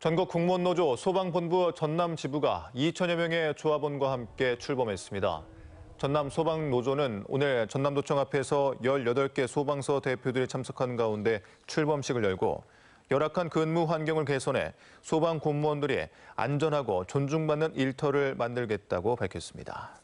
전국 공무원노조 소방본부 전남 지부가 2천여 명의 조합원과 함께 출범했습니다. 전남 소방노조는 오늘 전남도청 앞에서 18개 소방서 대표들이 참석한 가운데 출범식을 열고 열악한 근무 환경을 개선해 소방 공무원들이 안전하고 존중받는 일터를 만들겠다고 밝혔습니다.